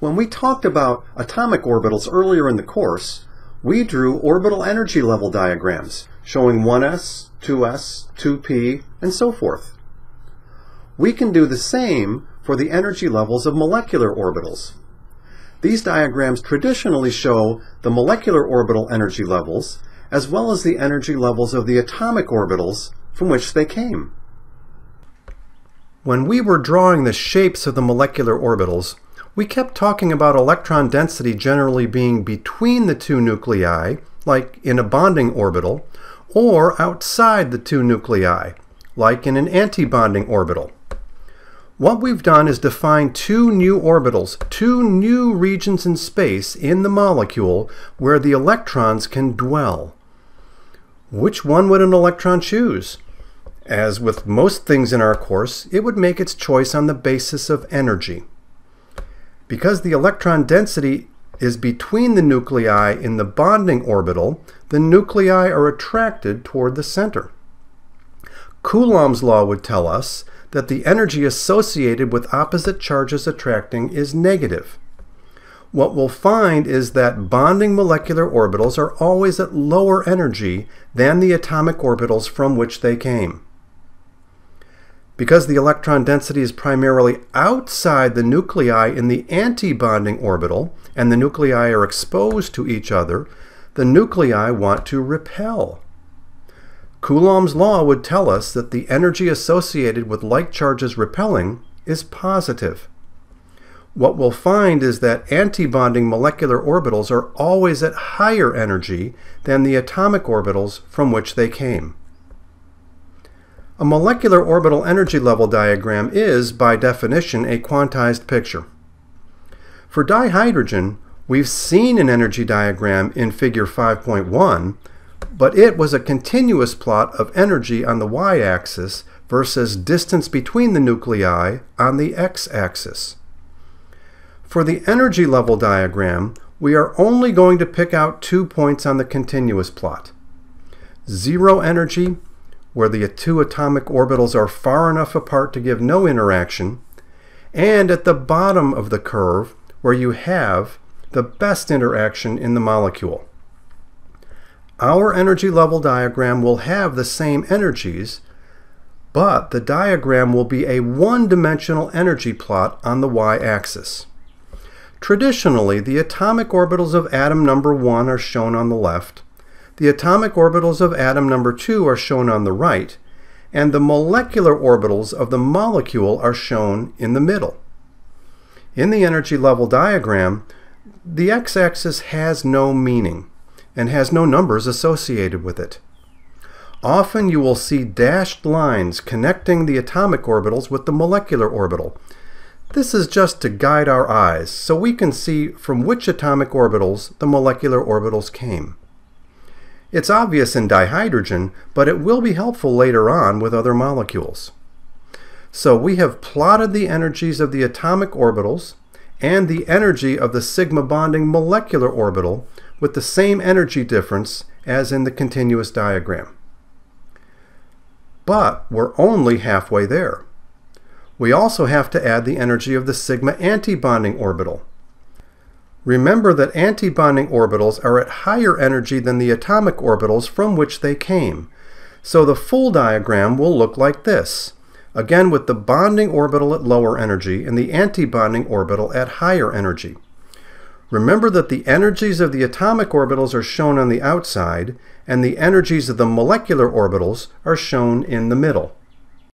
When we talked about atomic orbitals earlier in the course, we drew orbital energy level diagrams showing 1s, 2s, 2p, and so forth. We can do the same for the energy levels of molecular orbitals. These diagrams traditionally show the molecular orbital energy levels as well as the energy levels of the atomic orbitals from which they came. When we were drawing the shapes of the molecular orbitals, we kept talking about electron density generally being between the two nuclei, like in a bonding orbital, or outside the two nuclei, like in an antibonding orbital. What we've done is define two new orbitals, two new regions in space in the molecule where the electrons can dwell. Which one would an electron choose? As with most things in our course, it would make its choice on the basis of energy. Because the electron density is between the nuclei in the bonding orbital, the nuclei are attracted toward the center. Coulomb's law would tell us that the energy associated with opposite charges attracting is negative. What we'll find is that bonding molecular orbitals are always at lower energy than the atomic orbitals from which they came. Because the electron density is primarily outside the nuclei in the anti-bonding orbital, and the nuclei are exposed to each other, the nuclei want to repel. Coulomb's law would tell us that the energy associated with like charges repelling is positive. What we'll find is that antibonding molecular orbitals are always at higher energy than the atomic orbitals from which they came. A molecular orbital energy level diagram is, by definition, a quantized picture. For dihydrogen, we've seen an energy diagram in figure 5.1 but it was a continuous plot of energy on the y-axis versus distance between the nuclei on the x-axis. For the energy level diagram, we are only going to pick out two points on the continuous plot. Zero energy, where the two atomic orbitals are far enough apart to give no interaction, and at the bottom of the curve, where you have the best interaction in the molecule. Our energy level diagram will have the same energies, but the diagram will be a one-dimensional energy plot on the y-axis. Traditionally, the atomic orbitals of atom number 1 are shown on the left, the atomic orbitals of atom number 2 are shown on the right, and the molecular orbitals of the molecule are shown in the middle. In the energy level diagram, the x-axis has no meaning and has no numbers associated with it. Often you will see dashed lines connecting the atomic orbitals with the molecular orbital. This is just to guide our eyes so we can see from which atomic orbitals the molecular orbitals came. It's obvious in dihydrogen, but it will be helpful later on with other molecules. So we have plotted the energies of the atomic orbitals and the energy of the sigma bonding molecular orbital with the same energy difference as in the continuous diagram. But we're only halfway there. We also have to add the energy of the sigma antibonding orbital. Remember that antibonding orbitals are at higher energy than the atomic orbitals from which they came. So the full diagram will look like this. Again with the bonding orbital at lower energy and the antibonding orbital at higher energy. Remember that the energies of the atomic orbitals are shown on the outside, and the energies of the molecular orbitals are shown in the middle.